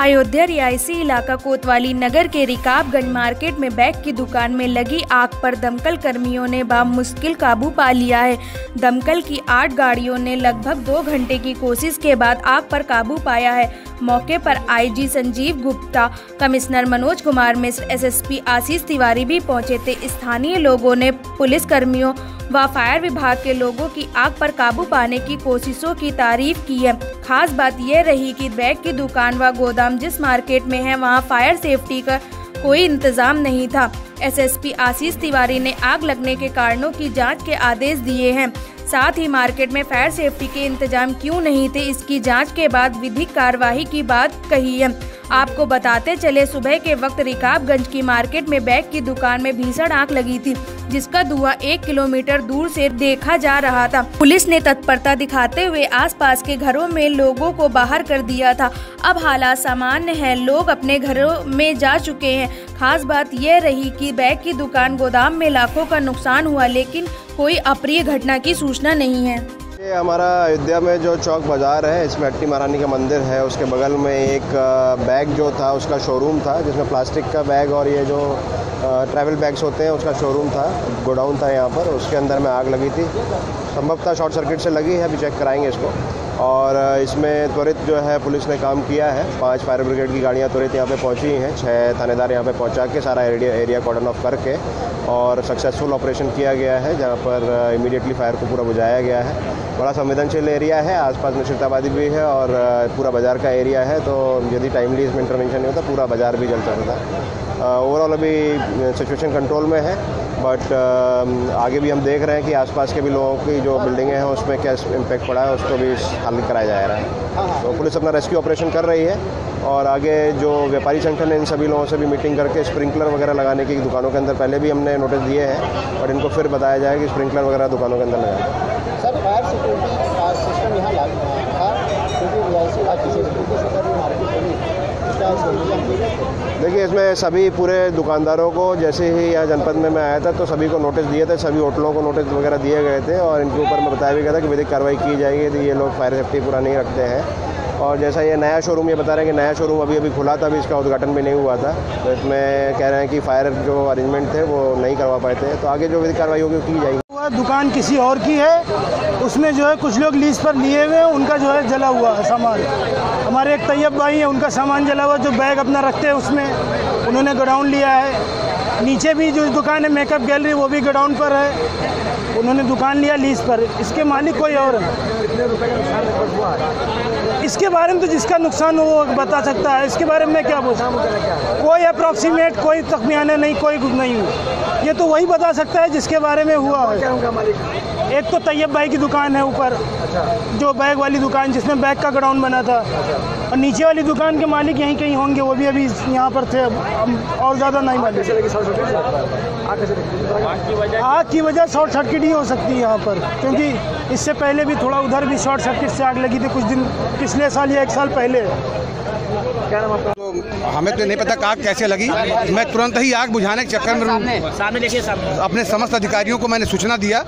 अयोध्या रियासी इलाका कोतवाली नगर के रिकाबगंज मार्केट में बैग की दुकान में लगी आग पर दमकल कर्मियों ने मुश्किल काबू पा लिया है। दमकल की आठ गाड़ियों ने लगभग दो घंटे की कोशिश के बाद आग पर काबू पाया है। मौके पर IG Sanjeev Gupta, commissioner Manoj Kumar Mishra, SSP Ashish Tiwari भी पहुँचे थे। स्थानीय लोगों ने पुलिस कर्मियों व फायर विभाग के लोगों की आग पर काबू पाने की कोशिशों की तारीफ़ की है। खास बात यह रही कि बैग की दुकान व गोदाम जिस मार्केट में है, वहाँ फायर सेफ्टी का कोई इंतज़ाम नहीं था। एसएसपी आशीष तिवारी ने आग लगने के कारणों की जाँच के आदेश दिए हैं। साथ ही मार्केट में फायर सेफ्टी के इंतज़ाम क्यों नहीं थे, इसकी जाँच के बाद विधिक कार्यवाही की बात कही है। आपको बताते चले, सुबह के वक्त रिकाबगंज की मार्केट में बैग की दुकान में भीषण आग लगी थी, जिसका धुआँ एक किलोमीटर दूर से देखा जा रहा था। पुलिस ने तत्परता दिखाते हुए आसपास के घरों में लोगों को बाहर कर दिया था। अब हालात सामान्य है, लोग अपने घरों में जा चुके हैं। खास बात यह रही कि बैग की दुकान गोदाम में लाखों का नुकसान हुआ, लेकिन कोई अप्रिय घटना की सूचना नहीं है। ये हमारा अयोध्या में जो चौक बाज़ार है, इसमें अट्टी महारानी का मंदिर है। उसके बगल में एक बैग जो था, उसका शोरूम था, जिसमें प्लास्टिक का बैग और ये जो ट्रैवल बैग्स होते हैं, उसका शोरूम था, गोडाउन था यहाँ पर। उसके अंदर में आग लगी थी। संभवतः शॉर्ट सर्किट से लगी है, अभी चेक कराएँगे इसको। और इसमें त्वरित जो है पुलिस ने काम किया है। पाँच फायर ब्रिगेड की गाड़ियाँ त्वरित यहाँ पे पहुँची हैं। छः थानेदार यहाँ पे पहुँचा के सारा एरिया एरिया कॉर्डन ऑफ़ करके और सक्सेसफुल ऑपरेशन किया गया है, जहाँ पर इमीडिएटली फायर को पूरा बुझाया गया है। बड़ा संवेदनशील एरिया है, आसपास नशीरताबादी भी है और पूरा बाज़ार का एरिया है तो यदि टाइमली इसमें इंटरवेंशन नहीं होता, पूरा बाज़ार भी जल सकता ओवरऑल अभी सिचुएशन कंट्रोल में है बट आगे भी हम देख रहे हैं कि आसपास के भी लोगों की जो बिल्डिंगें हैं, उसमें क्या इम्पैक्ट पड़ा है, उसको भी हल कराया जा रहा है। तो पुलिस अपना रेस्क्यू ऑपरेशन कर रही है, और आगे जो व्यापारी संगठन है, इन सभी लोगों से भी मीटिंग करके स्प्रिंकलर वगैरह लगाने की दुकानों के अंदर पहले भी हमने नोटिस दिए हैं, और इनको फिर बताया जाए कि स्प्रिंकलर वगैरह दुकानों के अंदर लगाएँ। सर फायर सिक्योरिटी सिस्टम यहाँ लागू देखिए, इसमें सभी पूरे दुकानदारों को, जैसे ही यहाँ जनपद में मैं आया था तो सभी को नोटिस दिए थे, सभी होटलों को नोटिस वगैरह दिए गए थे और इनके ऊपर मैं बताया भी गया था कि विधिक कार्रवाई की जाएगी, यदि ये लोग फायर सेफ्टी पूरा नहीं रखते हैं। और जैसा ये नया शोरूम ये बता रहे हैं कि नया शोरूम अभी अभी खुला था, अभी इसका उद्घाटन भी नहीं हुआ था। तो इसमें कह रहे हैं कि फायर जो अरेंजमेंट थे, वो नहीं करवा पाए थे। तो आगे जो विधिक कार्रवाई होगी की जाएगी। दुकान किसी और की है, उसमें जो है कुछ लोग लीज पर लिए हुए हैं, उनका जो है जला हुआ है सामान। हमारे एक तैयब भाई हैं, उनका सामान जला हुआ जो बैग अपना रखते हैं उसमें, उन्होंने गोडाउन लिया है। नीचे भी जो दुकान है, मेकअप गैलरी, वो भी गोडाउन पर है। उन्होंने दुकान लिया लीज पर। इसके मालिक कोई और इसके बारे में तो जिसका नुकसान हो वो बता सकता है। इसके बारे में क्या बोल? कोई अप्रॉक्सीमेट कोई तखमियाना नहीं, कोई नहीं ये तो वही बता सकता है जिसके बारे में हुआ है। एक तो तैयब भाई की दुकान है ऊपर अच्छा। जो बैग वाली दुकान जिसमें बैग का ग्राउंड बना था। और नीचे वाली दुकान के मालिक यहीं कहीं होंगे वो भी अभी यहाँ पर थे और ज़्यादा नहीं मालिक आग की वजह शॉर्ट सर्किट ही हो सकती है यहाँ पर क्योंकि इससे पहले भी थोड़ा उधर भी शॉर्ट सर्किट से आग लगी थी कुछ दिन पिछले साल या एक साल पहले। क्या नाम आपका तो हमें तो नहीं पता आग कैसे लगी। मैं तुरंत ही आग बुझाने के चक्कर में सामने देखिए अपने समस्त अधिकारियों को मैंने सूचना दिया।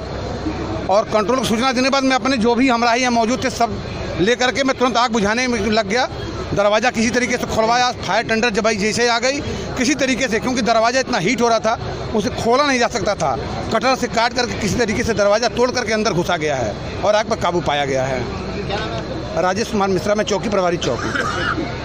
और कंट्रोल को सूचना देने के बाद मैं अपने जो भी हमरा यहाँ मौजूद थे, सब लेकर के मैं तुरंत आग बुझाने में लग गया। दरवाज़ा किसी तरीके से खुलवाया फायर टेंडर जब जैसे आ गई, किसी तरीके से, क्योंकि दरवाज़ा इतना हीट हो रहा था, उसे खोला नहीं जा सकता था। कटर से काट करके किसी तरीके से दरवाज़ा तोड़ करके अंदर घुसा गया है और आग पर काबू पाया गया है। राजेश कुमार मिश्रा, में चौकी प्रभारी चौकी।